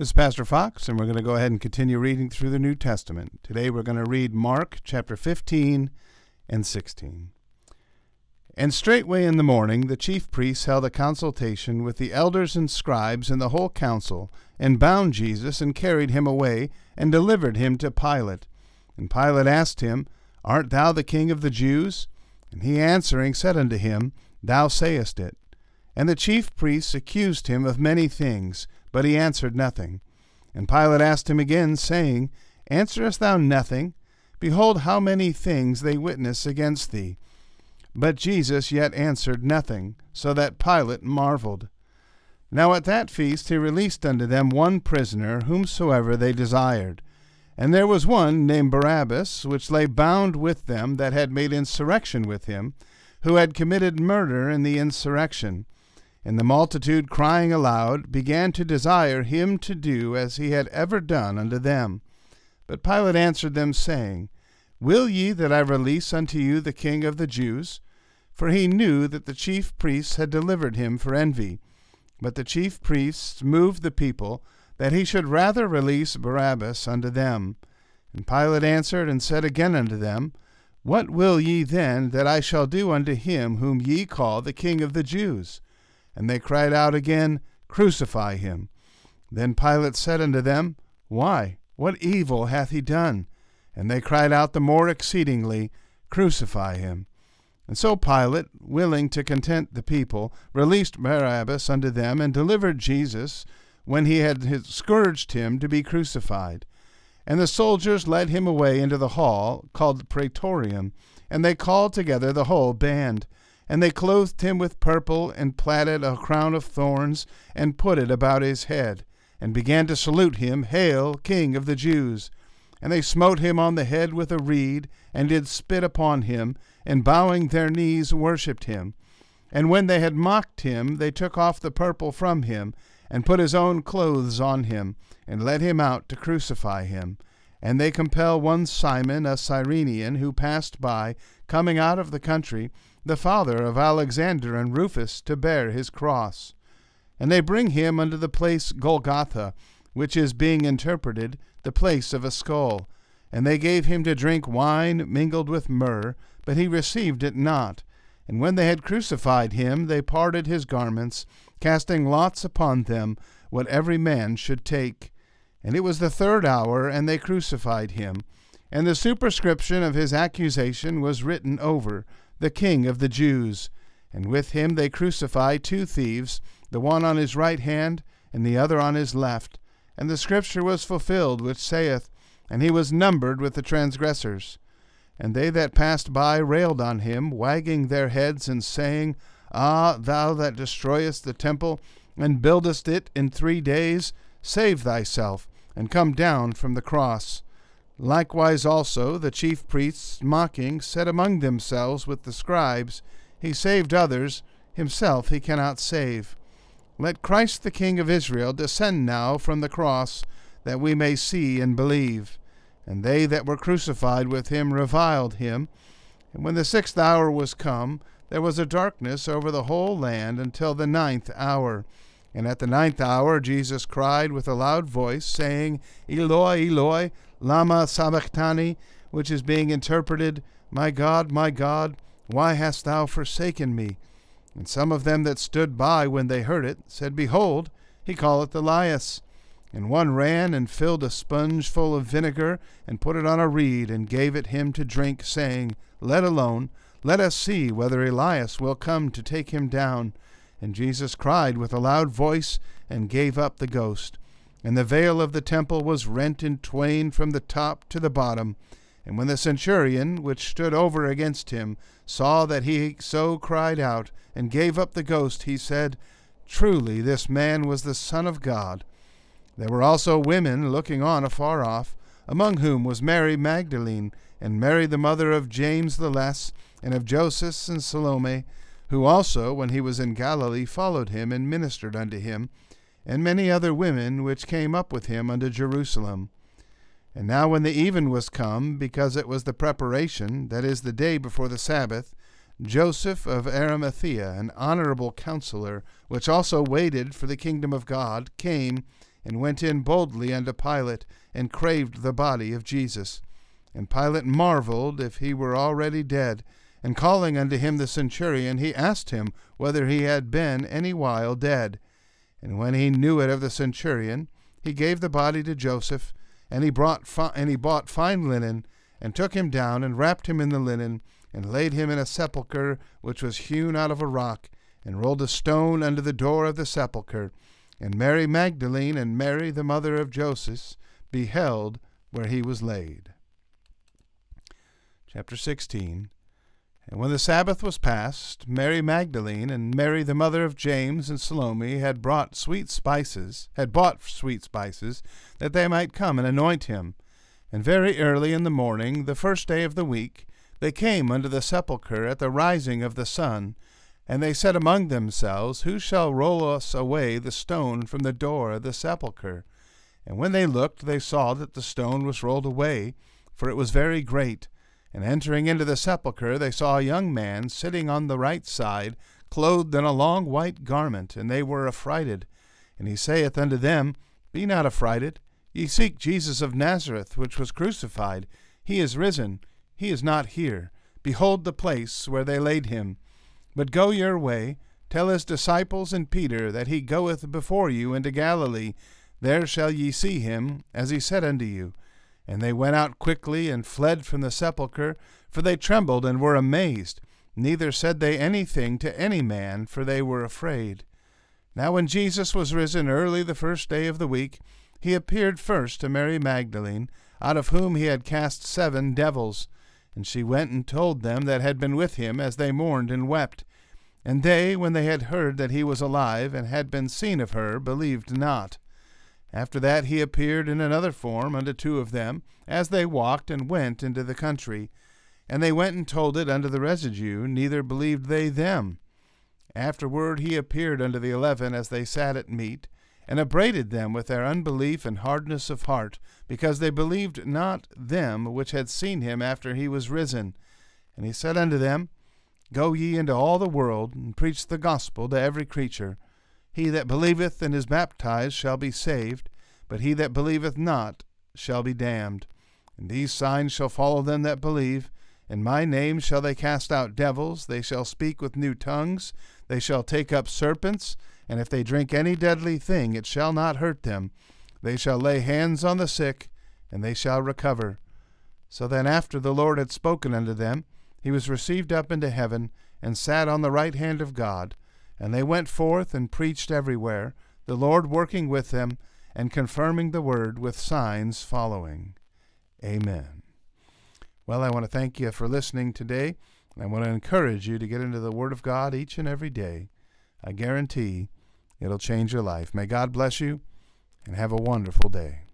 This is Pastor Fox, and we're going to go ahead and continue reading through the New Testament. Today we're going to read Mark chapter 15 and 16. And straightway in the morning the chief priests held a consultation with the elders and scribes and the whole council, and bound Jesus, and carried him away, and delivered him to Pilate. And Pilate asked him, Art thou the king of the Jews? And he answering said unto him, Thou sayest it. And the chief priests accused him of many things, but he answered nothing. And Pilate asked him again, saying, Answerest thou nothing? Behold, how many things they witness against thee. But Jesus yet answered nothing, so that Pilate marveled. Now at that feast he released unto them one prisoner, whomsoever they desired. And there was one named Barabbas, which lay bound with them that had made insurrection with him, who had committed murder in the insurrection. And the multitude, crying aloud, began to desire him to do as he had ever done unto them. But Pilate answered them, saying, Will ye that I release unto you the king of the Jews? For he knew that the chief priests had delivered him for envy. But the chief priests moved the people, that he should rather release Barabbas unto them. And Pilate answered and said again unto them, What will ye then that I shall do unto him whom ye call the king of the Jews? And they cried out again, Crucify him. Then Pilate said unto them, Why, what evil hath he done? And they cried out the more exceedingly, Crucify him. And so Pilate, willing to content the people, released Barabbas unto them, and delivered Jesus, when he had scourged him, to be crucified. And the soldiers led him away into the hall, called the Praetorium, and they called together the whole band. And they clothed him with purple, and platted a crown of thorns, and put it about his head, and began to salute him, Hail, King of the Jews! And they smote him on the head with a reed, and did spit upon him, and bowing their knees worshipped him. And when they had mocked him, they took off the purple from him, and put his own clothes on him, and led him out to crucify him. And they compel one Simon, a Cyrenian, who passed by, coming out of the country, the father of Alexander and Rufus, to bear his cross. And they bring him unto the place Golgotha, which is being interpreted, the place of a skull. And they gave him to drink wine mingled with myrrh, but he received it not. And when they had crucified him, they parted his garments, casting lots upon them, what every man should take. And it was the third hour, and they crucified him. And the superscription of his accusation was written over, the King of the Jews. And with him they crucify two thieves, the one on his right hand, and the other on his left. And the scripture was fulfilled, which saith, And he was numbered with the transgressors. And they that passed by railed on him, wagging their heads, and saying, Ah, thou that destroyest the temple, and buildest it in three days, save thyself, and come down from the cross. Likewise also the chief priests, mocking, said among themselves with the scribes, He saved others, himself he cannot save. Let Christ the King of Israel descend now from the cross, that we may see and believe. And they that were crucified with him reviled him. And when the sixth hour was come, there was a darkness over the whole land until the ninth hour. And at the ninth hour Jesus cried with a loud voice, saying, Eloi, Eloi, lama sabachthani, which is being interpreted, My God, my God, why hast thou forsaken me? And some of them that stood by when they heard it said, Behold, he calleth Elias. And one ran and filled a sponge full of vinegar, and put it on a reed, and gave it him to drink, saying, Let alone, let us see whether Elias will come to take him down. And Jesus cried with a loud voice, and gave up the ghost. And the veil of the temple was rent in twain from the top to the bottom. And when the centurion, which stood over against him, saw that he so cried out, and gave up the ghost, he said, Truly this man was the Son of God. There were also women looking on afar off, among whom was Mary Magdalene, and Mary the mother of James the Less, and of Joseph and Salome, who also, when he was in Galilee, followed him and ministered unto him and many other women which came up with him unto Jerusalem. And now when the even was come, because it was the preparation, that is, the day before the Sabbath, Joseph of Arimathea, an honorable counselor, which also waited for the kingdom of God, came, and went in boldly unto Pilate, and craved the body of Jesus. And Pilate marveled if he were already dead. And calling unto him the centurion, he asked him whether he had been any while dead. And when he knew it of the centurion, he gave the body to Joseph, and he brought and he bought fine linen, and took him down, and wrapped him in the linen, and laid him in a sepulchre which was hewn out of a rock, and rolled a stone under the door of the sepulchre. And Mary Magdalene and Mary the mother of Joseph beheld where he was laid. Chapter 16 And when the Sabbath was past, Mary Magdalene and Mary the mother of James and Salome had brought sweet spices, had bought sweet spices, that they might come and anoint him. And very early in the morning, the first day of the week, they came unto the sepulchre at the rising of the sun. And they said among themselves, Who shall roll us away the stone from the door of the sepulchre? And when they looked, they saw that the stone was rolled away, for it was very great. And entering into the sepulchre, they saw a young man sitting on the right side, clothed in a long white garment, and they were affrighted. And he saith unto them, Be not affrighted. Ye seek Jesus of Nazareth, which was crucified. He is risen. He is not here. Behold the place where they laid him. But go your way, tell his disciples and Peter that he goeth before you into Galilee. There shall ye see him, as he said unto you. And they went out quickly and fled from the sepulchre, for they trembled and were amazed. Neither said they anything to any man, for they were afraid. Now when Jesus was risen early the first day of the week, he appeared first to Mary Magdalene, out of whom he had cast seven devils. And she went and told them that had been with him, as they mourned and wept. And they, when they had heard that he was alive, and had been seen of her, believed not. After that he appeared in another form unto two of them, as they walked and went into the country. And they went and told it unto the residue, neither believed they them. Afterward he appeared unto the eleven as they sat at meat, and upbraided them with their unbelief and hardness of heart, because they believed not them which had seen him after he was risen. And he said unto them, Go ye into all the world, and preach the gospel to every creature. He that believeth and is baptized shall be saved, but he that believeth not shall be damned. And these signs shall follow them that believe. In my name shall they cast out devils, they shall speak with new tongues, they shall take up serpents, and if they drink any deadly thing, it shall not hurt them. They shall lay hands on the sick, and they shall recover. So then, after the Lord had spoken unto them, he was received up into heaven, and sat on the right hand of God. And they went forth and preached everywhere, the Lord working with them, and confirming the word with signs following. Amen. Well, I want to thank you for listening today. I want to encourage you to get into the Word of God each and every day. I guarantee it'll change your life. May God bless you and have a wonderful day.